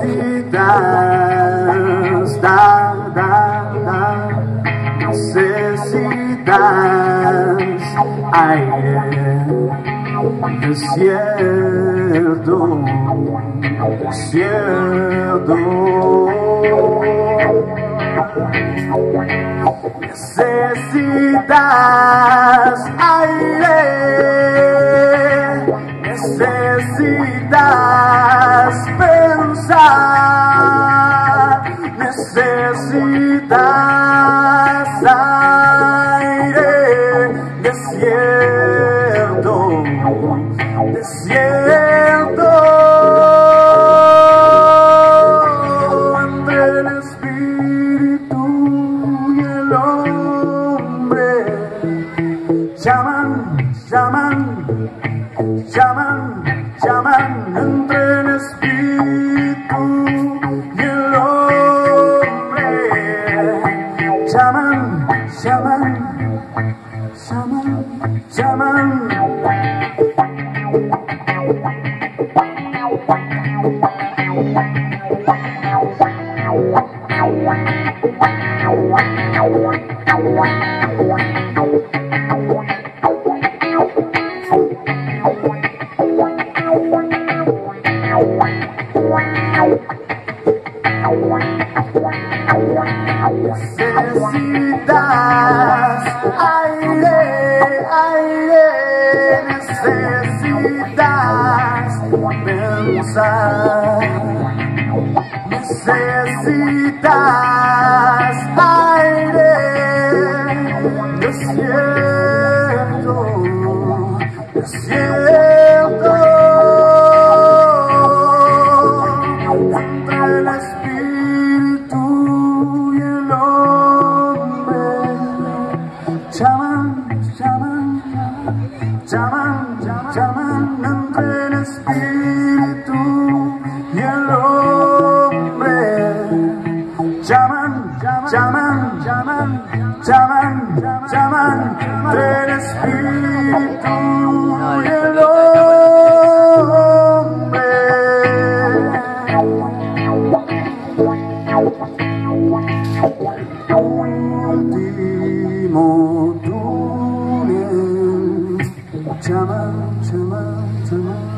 necesitas, da, da, da, necesitas aire, desierto, desierto. Necesitas aire, necesitas necesitas aire, desierto, desierto. Entre el espíritu y el hombre llaman, llaman, llaman, llaman entre el espíritu llaman, llaman. Necesitas aire, aire, necesitas pensar, necesitas aire, desierto, desierto. Llaman, llaman entre el espíritu y el hombre llaman, llaman, llaman, llaman, llaman el espíritu y el hombre. Tuma, Tuma, Tuma.